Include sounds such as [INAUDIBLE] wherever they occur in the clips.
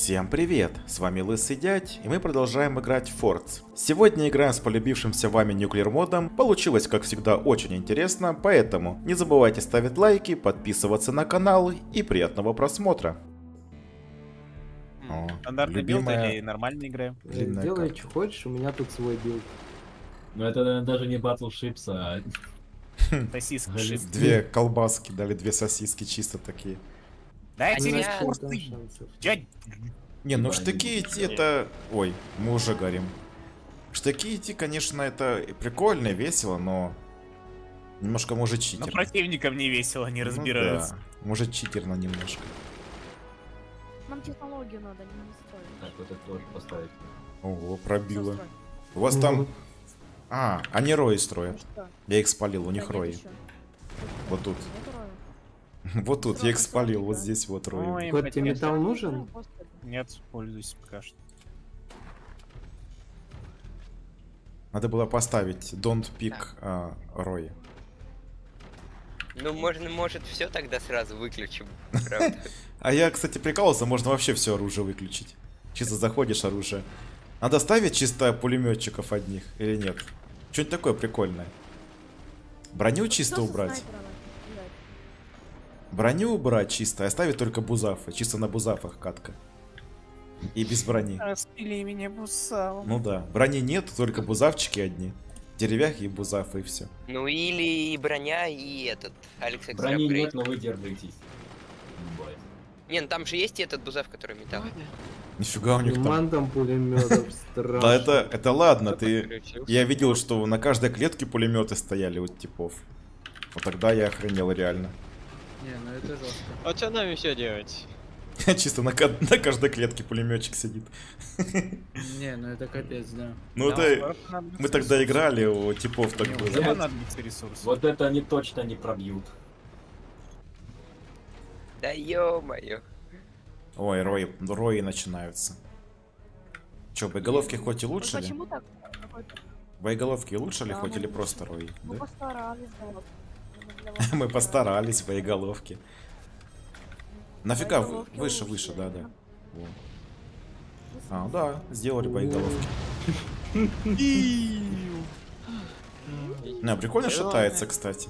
Всем привет! С вами Лысый Дядь, и мы продолжаем играть в Forts. Сегодня играем с полюбившимся вами Nuclear модом. Получилось, как всегда, очень интересно, поэтому не забывайте ставить лайки, подписываться на канал и приятного просмотра. О, Стандартный билд любимая или нормальная игра? длинная Делай, что хочешь, у меня тут свой билд. Но это наверное, даже не Battleships, а... Сосиска Блин. шип. Две колбаски дали, две сосиски чисто такие. Дайте Ну, шансов? Дядь, Не, ну штыки идти это... Ой, мы уже горим. Штыки идти, конечно, это прикольно, и весело, но... Немножко может но читер. противникам не весело, не Ну разбираются. да, Может читерно немножко. Нам технологию надо, не строить. Так, вот это тоже поставить. Ого, пробило. У вас Ну, там... А, они рои строят. Ну? Я их спалил, у них рои. Вот тут. [LAUGHS] Вот тут, я их спалил, вот здесь вот рои. Ой, Кот, тебе металл нужен? Нет, пользуюсь пока что. Надо было поставить Don't Pick а, рои. Ну, можно, может, все тогда сразу выключим? [LAUGHS] А я, кстати, прикалывался, можно вообще все оружие выключить. Чисто заходишь оружие. Надо ставить чисто пулеметчиков одних или нет? Что-нибудь такое прикольное. Броню чисто убрать. Броню убрать чисто, и оставить только бузафы. Чисто на бузафах катка. И без брони. Распили меня бусалом. Ну да. Брони нет, только бузавчики одни. Деревяхи и бузафы и все. Ну, или и броня, и этот, Алекс Брони Экстрапрейд. нет, но вы держитесь. Не, ну там же есть этот бузав, который металл. Нифига у них там. Пулеметов [LAUGHS] страшно. Да это, это ладно, ты... Я видел, что на каждой клетке пулеметы стояли у типов. Вот тогда я охренел реально. Не, ну это жестко. А что нам еще делать? [LAUGHS] Чисто на, на каждой клетке пулеметчик сидит. [LAUGHS] Не, ну это капец, да. Ну это... Мы тогда играли, у типов так Не, было. Вот это они точно не пробьют. Да ё-моё. Ой, рои, рои начинаются. Че, боеголовки хоть и лучше ли? Почему так? Боеголовки лучше ли хоть мы или просто рои? Мы да? постарались, да. [LAUGHS] Мы постарались, боеголовки. Нафига, вы- Боеголовки выше, выше, да, да. А, да, сделали боеголовки. [LAUGHS] Не, прикольно шатается, кстати.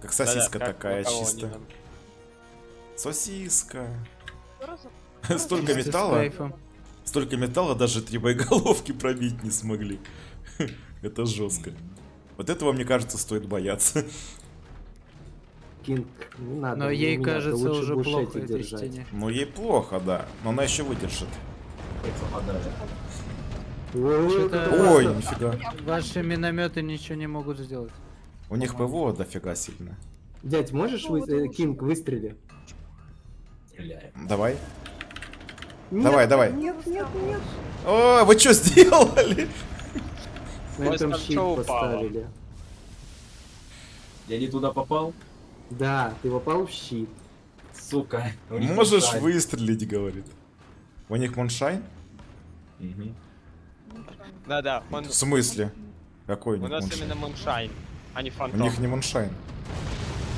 Как сосиска такая чисто. Сосиска. [LAUGHS] Столько металла, столько металла даже три боеголовки пробить не смогли. Это жестко. Вот этого, мне кажется, стоит бояться. Кинг, не надо. Но ей меня-то кажется лучше уже плохо этой держать. стене. Ну, ей плохо, да. Но она еще выдержит. Ой, нифига. Ваши минометы ничего не могут сделать. У них ПВО дофига сильно. Дядь, можешь вы... э. Кинг, выстрели? Давай. Нет, Давай, давай. Нет, нет, нет. О, вы что сделали? На этом там щит поставили. Я не туда попал? Да, ты попал в щит. Сука. у Можешь попали. выстрелить, говорит. У них Моншайн? Мгм. Да-да, он... В смысле? Какой у у нас Моншайн? именно Муншайн, а не У Фантом. них не Моншайн.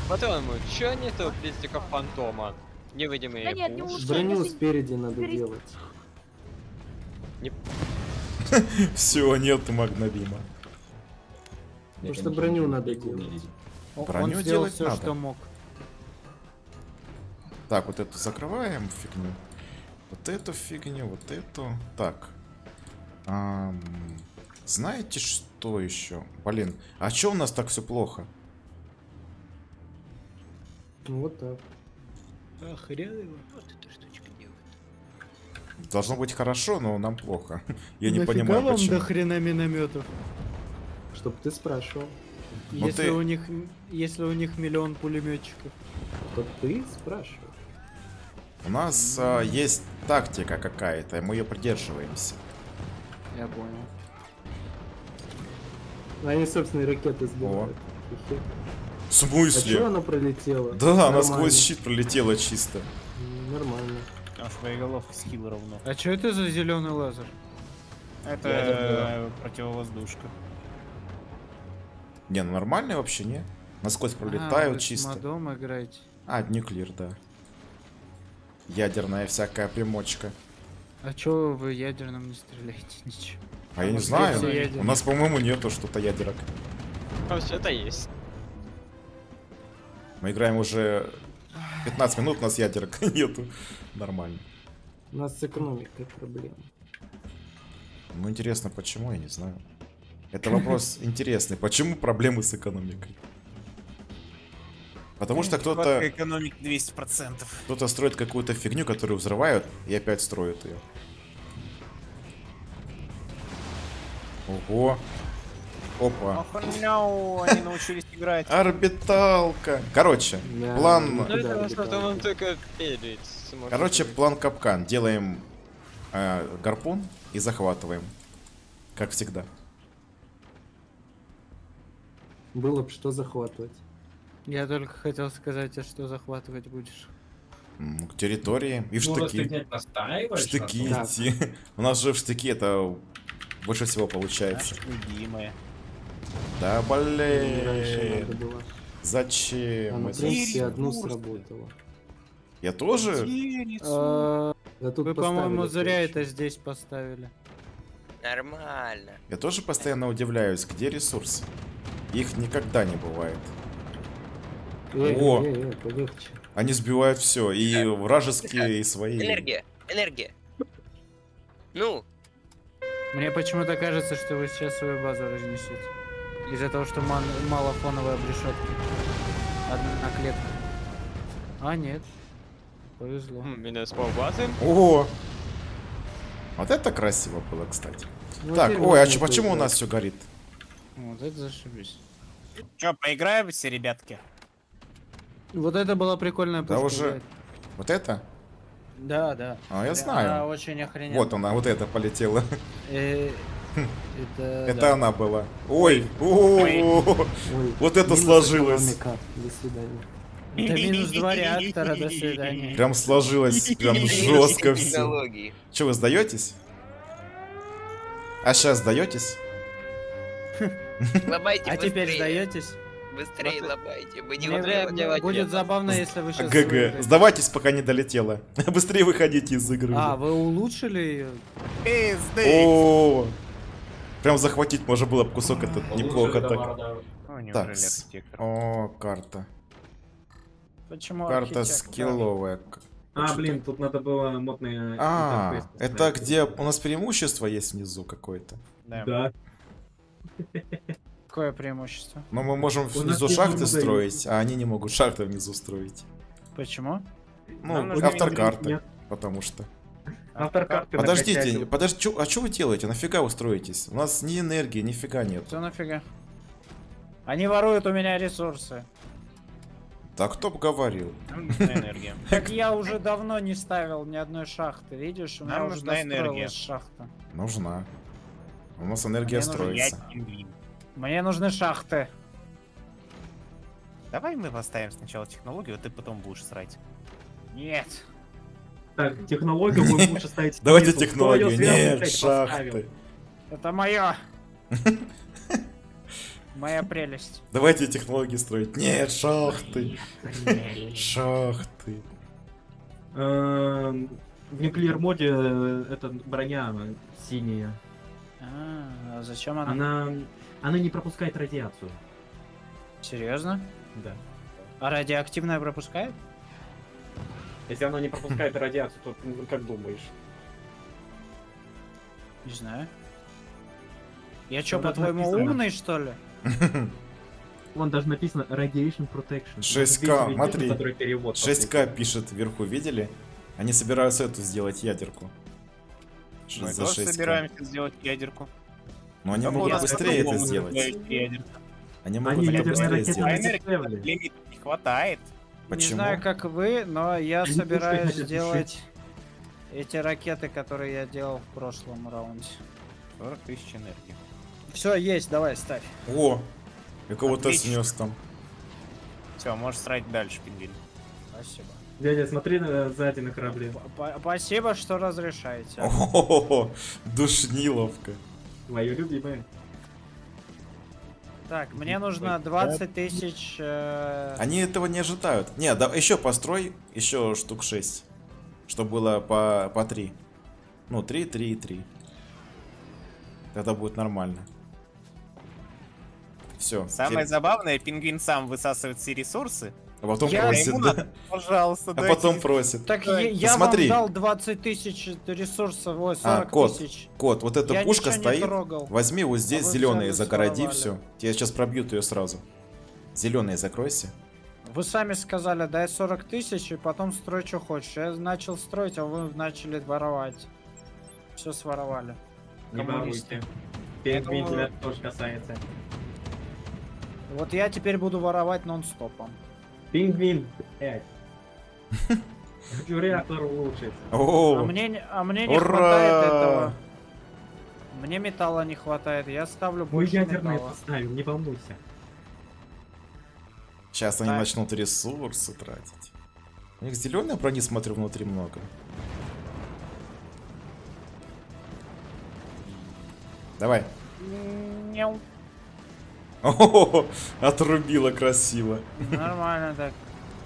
По-твоему, чё нету плистиков Фантома? Невидимые Да нет, не. Броню спереди надо Спереди. делать. [LAUGHS] Все, нет магнобима. Потому что броню надо не делать. Броню Он сделал делать все, надо. что мог. Так, вот эту закрываем фигню. Вот эту фигню, вот эту. Так. Ам, знаете что еще? Блин, а че у нас так все плохо? Ну, Вот так. Охрен Вот эта штучка делает. Должно быть хорошо, но нам плохо. [LAUGHS] Я не Нафига понимаю, вам почему. до хрена минометов? Чтоб ты спрашивал. Ну если ты- у них если у них миллион пулеметчиков. То ты спрашивал. У нас а, есть тактика какая-то, и мы ее придерживаемся. Я понял. Они собственные ракеты сбивают. В А чё смысле? она пролетела? Да, она Нормально. сквозь щит пролетела чисто. Нормально. Аж боеголовка скилл равно. А что это за зеленый лазер? Это противовоздушка. Не, ну нормально вообще, не? Насквозь а, пролетают с чисто. модом играете. А, нюклир, да. ядерная всякая примочка. А чё вы ядерным не стреляете? [LAUGHS] Ничего. А я не знаю. ядерные? У нас, по-моему, нету что-то ядерок. Вообще-то есть. Мы играем уже 15 минут, у нас ядерок [LAUGHS] нету. Нормально. У нас с экономикой проблемы. Ну, интересно, почему, я не знаю. Это вопрос интересный. Почему проблемы с экономикой? Потому что кто-то экономик 200%. кто-то строит какую-то фигню, которую взрывают, и опять строят ее. Ого. Опа. Ох, no, они научились играть. Орбиталка. Короче, Да, план... Ну Да, да, Короче, план капкан. Делаем э, гарпун и захватываем. Как всегда. Было бы что захватывать. Я только хотел сказать, а что захватывать будешь? К территории. И в Ну, штыки. В штыки идти. [LAUGHS] У нас же в штыки это больше всего получается. любимые. Да блин. надо было. Зачем? Принципе, одну Ресурсы. сработала. Я тоже? А, Вы, по-моему, зря это здесь поставили. Нормально. Я тоже постоянно удивляюсь, где ресурсы. Их никогда не бывает. О. полегче. Они сбивают все, и вражеские, и свои. Энергия, энергия. Ну, Мне почему-то кажется, что вы сейчас свою базу разнесете. Из-за того, что ман- мало фоновой обрешетки. Одна клетка. А, нет. Повезло. М, Минус полбазы. Ого! Вот это красиво было, кстати. Ну, так, ой, а почему у нас все горит? Вот это зашибись. Че, поиграем все, ребятки? Вот это была прикольная Да пушка, уже- блядь. Вот это? Да, да. А, я Она знаю. очень охрененная. Вот она, вот это полетела. Э, [LAUGHS] Это, Это да. она была. Ой, Ой, вот это минус сложилось. экономика. До свидания. Это минус два реактора, до свидания. Прям сложилось, прям жестко все. Че, вы сдаетесь? А сейчас сдаетесь? [LAUGHS] Лобайте А теперь сдаетесь? Быстрее лобайте. Мы не успеваем. где Будет забавно, если вы сейчас... ГГ. Сдавайтесь, пока не долетела. [LAUGHS] Быстрее выходите из игры. А, вы улучшили ее? Пизды. О, Прям захватить можно было бы кусок этот неплохо так. Так. О, карта. Почему Карта скилловая. А, блин, тут надо было модный А, это где у нас преимущество есть внизу какое-то. Да. Какое преимущество? Но мы можем внизу шахты строить, а они не могут шахты внизу строить. Почему? Ну, автор карты, потому что. Автор карты Подождите, накачали. подожди, чё- а что вы делаете? Нафига вы строитесь? У нас ни энергии, нифига нет. Что нафига? Они воруют у меня ресурсы. Да кто бы говорил? [LAUGHS] Нам нужна энергия. [LAUGHS] Так я уже давно не ставил ни одной шахты. Видишь, у меня Нам уже нужна энергия. достроилась шахта. Нужна. У нас энергия Мне строится. Мне нужны шахты. Давай мы поставим сначала технологию, а ты потом будешь срать. Нет. Так, технологию будем лучше ставить. Давайте технологию. Нет, шахты. Это мое. [LAUGHS] Моя прелесть. Давайте технологии строить. Нет, шахты. Шахты. Эм, В нуклеар моде э, эта броня синяя. А, а зачем она? Она, она не пропускает радиацию. Серьезно? Да. А радиоактивная пропускает? Если она не пропускает [LAUGHS] радиацию, то ну, как думаешь? Не знаю. Я чё, Там по-твоему, умный, что ли? [LAUGHS] Вон даже написано Radiation Protection. 6К, Надо видеть, смотри. который перевод 6К пишет вверху, видели? Они собираются эту сделать ядерку. Что Мы за тоже 6К? собираемся сделать ядерку. Но они могут быстрее это сделать. Они Они могут это ядерные быстрее ракеты сделать. Лимитов не хватает. Не Почему? знаю, как вы, но я Они собираюсь сделать эти ракеты, которые я делал в прошлом раунде. 40 тысяч энергии. Все, есть, давай, ставь. О, я кого-то снес там. Все, можешь срать дальше, пингвин. Спасибо. Дядя, смотри на- сзади на корабле. Спасибо, что разрешаете. О, душниловка. Твое любимое. Так, мне нужно 20 тысяч... э, Они этого не ожидают. Не, да, еще построй, еще штук 6. Чтобы было по, по 3. Ну, 3, 3 и 3. Тогда будет нормально. Все. Самое забавное, пингвин сам высасывает все ресурсы. А потом Я- а просит, ему да? надо, пожалуйста, А дайте потом просит. Так Да, я, я смотри. вам дал 20 тысяч ресурсов, ой, 40 А, кот, тысяч. кот, вот эта Я пушка стоит. Возьми вот здесь вы зеленые, загороди все. Тебе сейчас пробьют ее сразу. Зеленые закройся. Вы сами сказали, дай 40 тысяч и потом строй, что хочешь. Я начал строить, а вы начали воровать. Все своровали. Не Коммунисты. воруйте. Тебя тоже касается. Вот я теперь буду воровать нон-стопом. Пингвин, блядь. [LAUGHS] Реактор улучшить. А О, мне, не- а мне не Ура! хватает этого. Мне металла не хватает. Я ставлю Мы больше ядерные металла. поставим, не волнуйся. сейчас они Так. начнут ресурсы тратить. У них зеленые брони, смотрю, внутри много. Давай. Мяу. О, отрубила красиво. Нормально так.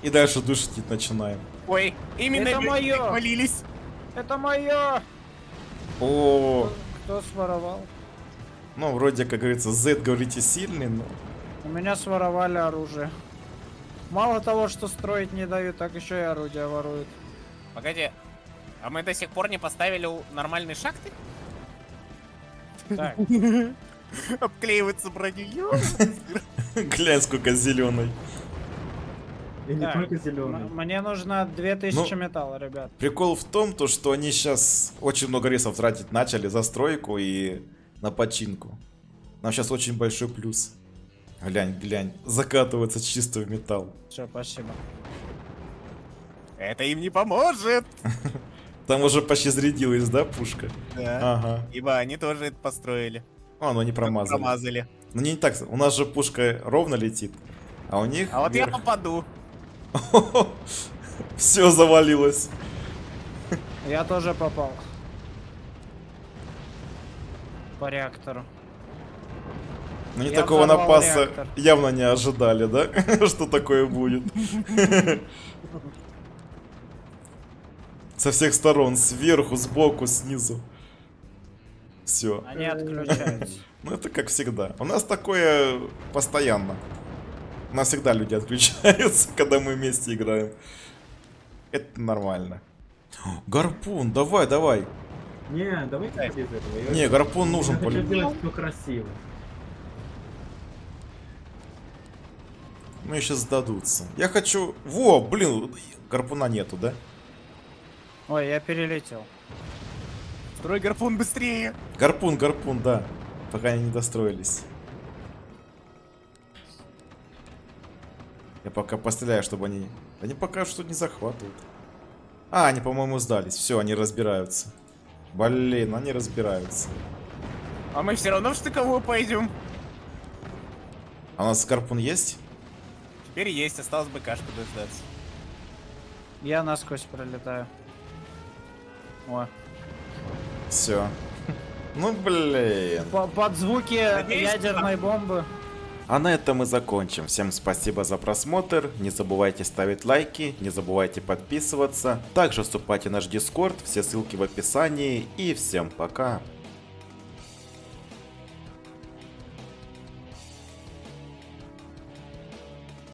И дальше душить начинаем. Ой, именно Это люди моё. хвалились. Это мое! О, Кто своровал? ну вроде, как говорится, Z говорите сильный, но... У меня своровали оружие. Мало того, что строить не дают, так еще и орудия воруют. Погоди, а мы до сих пор не поставили у- нормальные шахты? Так, [LAUGHS] Обклеиваться броню. Глянь, [LAUGHS] сколько зеленой. И не только зеленый. мне нужно 2000 Ну. металла, ребят. Прикол в том, то, что они сейчас очень много рейсов тратить начали за стройку и на починку. Нам сейчас очень большой плюс. Глянь, глянь, закатывается чисто в металл. Все, спасибо. Это им не поможет. [LAUGHS] Там уже почти зарядилась, да, пушка? Да. Ага. Ибо они тоже это построили. А, ну не промазали. Промазали. Ну не так, у нас же пушка ровно летит, а у них... А вот я попаду. [LAUGHS] Все завалилось. Я тоже попал. По реактору. Ну не Я такого напаса реактор. явно не ожидали, да? [LAUGHS] Что такое будет? [LAUGHS] Со всех сторон, сверху, сбоку, снизу. Все. Они отключаются. Ну это как всегда. У нас такое постоянно. У нас всегда люди отключаются, [LAUGHS] когда мы вместе играем. Это нормально. Гарпун, давай, давай. Не, давайте без этого. Я- Не, гарпун нужен Я хочу все красиво. Ну, сейчас сдадутся. Я хочу... Во, блин, гарпуна нету, да? Ой, я перелетел. Строй гарпун быстрее. Гарпун, гарпун, да. Пока они не достроились. Я пока постреляю, чтобы они... Они пока что не захватывают. А, они, по-моему, сдались. Все, они разбираются. Блин, они разбираются. А мы все равно в штыковую пойдем. А у нас гарпун есть? Теперь есть, осталось бы кашку дождаться. Я насквозь пролетаю. О. Все. [LAUGHS] Ну, блин. По- Под звуки Надеюсь, ядерной бомбы. А на этом мы закончим. Всем спасибо за просмотр. Не забывайте ставить лайки, не забывайте подписываться. Также вступайте в наш дискорд, все ссылки в описании. И всем пока.